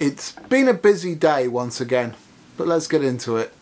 It's been a busy day once again, but let's get into it.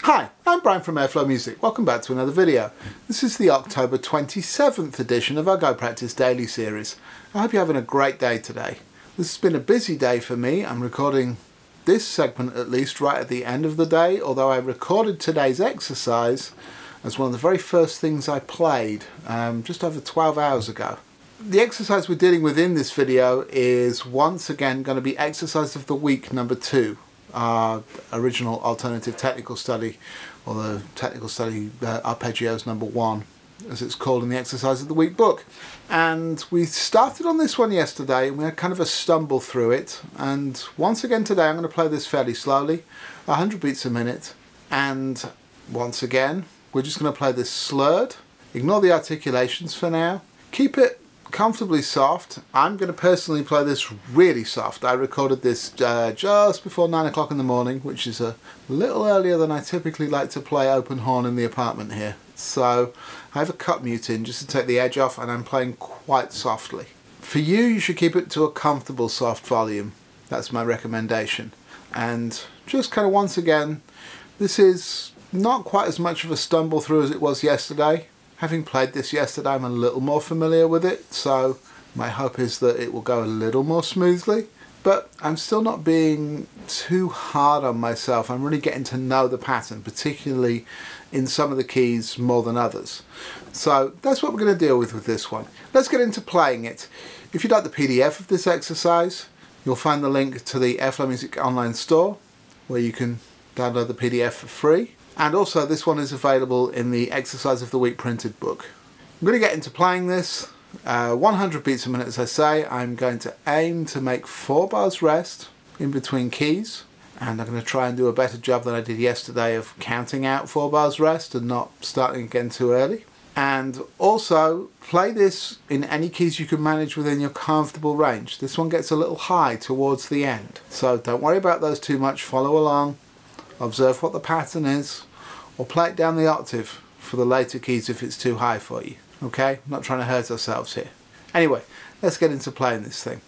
Hi, I'm Bryan from Airflow Music. Welcome back to another video. This is the October 27th edition of our Go Practice Daily series. I hope you're having a great day today. This has been a busy day for me. I'm recording this segment at least right at the end of the day, although I recorded today's exercise as one of the very first things I played um, just over 12 hours ago. The exercise we're dealing with in this video is once again going to be exercise of the week number two our original alternative technical study, or the technical study uh, arpeggios number one, as it's called in the exercise of the week book. And we started on this one yesterday, and we had kind of a stumble through it. And once again today, I'm going to play this fairly slowly, 100 beats a minute. And once again, we're just going to play this slurred. Ignore the articulations for now. Keep it comfortably soft. I'm going to personally play this really soft. I recorded this uh, just before 9 o'clock in the morning, which is a little earlier than I typically like to play open horn in the apartment here. So I have a cut mute in just to take the edge off and I'm playing quite softly. For you, you should keep it to a comfortable soft volume. That's my recommendation. And just kind of once again, this is not quite as much of a stumble through as it was yesterday. Having played this yesterday, I'm a little more familiar with it, so my hope is that it will go a little more smoothly. But I'm still not being too hard on myself. I'm really getting to know the pattern, particularly in some of the keys more than others. So that's what we're going to deal with with this one. Let's get into playing it. If you'd like the PDF of this exercise, you'll find the link to the Airflow Music online store, where you can download the PDF for free. And also this one is available in the Exercise of the Week printed book. I'm going to get into playing this. Uh, 100 beats a minute as I say. I'm going to aim to make 4 bars rest in between keys. And I'm going to try and do a better job than I did yesterday of counting out 4 bars rest and not starting again too early. And also play this in any keys you can manage within your comfortable range. This one gets a little high towards the end. So don't worry about those too much. Follow along. Observe what the pattern is or play it down the octave for the later keys if it's too high for you. Okay, I'm not trying to hurt ourselves here. Anyway, let's get into playing this thing.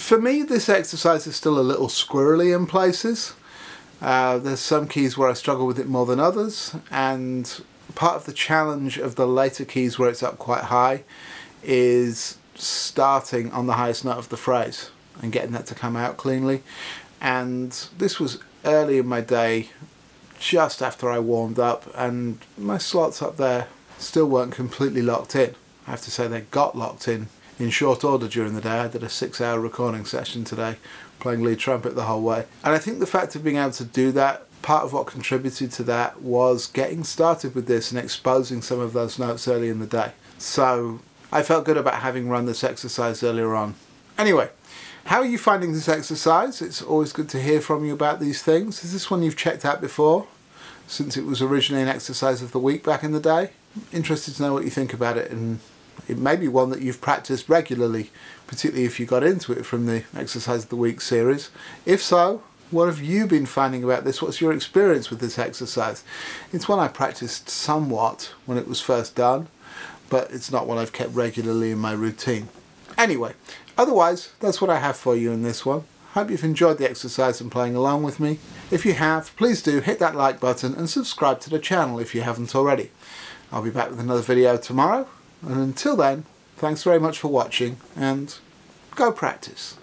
For me, this exercise is still a little squirrely in places. Uh, there's some keys where I struggle with it more than others, and part of the challenge of the later keys where it's up quite high is starting on the highest note of the phrase and getting that to come out cleanly. And this was early in my day, just after I warmed up, and my slots up there still weren't completely locked in. I have to say they got locked in in short order during the day. I did a six hour recording session today, playing lead trumpet the whole way. And I think the fact of being able to do that, part of what contributed to that was getting started with this and exposing some of those notes early in the day. So I felt good about having run this exercise earlier on. Anyway, how are you finding this exercise? It's always good to hear from you about these things. Is this one you've checked out before? Since it was originally an exercise of the week back in the day? Interested to know what you think about it and it may be one that you've practiced regularly, particularly if you got into it from the Exercise of the Week series. If so, what have you been finding about this? What's your experience with this exercise? It's one I practiced somewhat when it was first done, but it's not one I've kept regularly in my routine. Anyway, otherwise, that's what I have for you in this one. Hope you've enjoyed the exercise and playing along with me. If you have, please do hit that like button and subscribe to the channel if you haven't already. I'll be back with another video tomorrow, and until then, thanks very much for watching and go practice.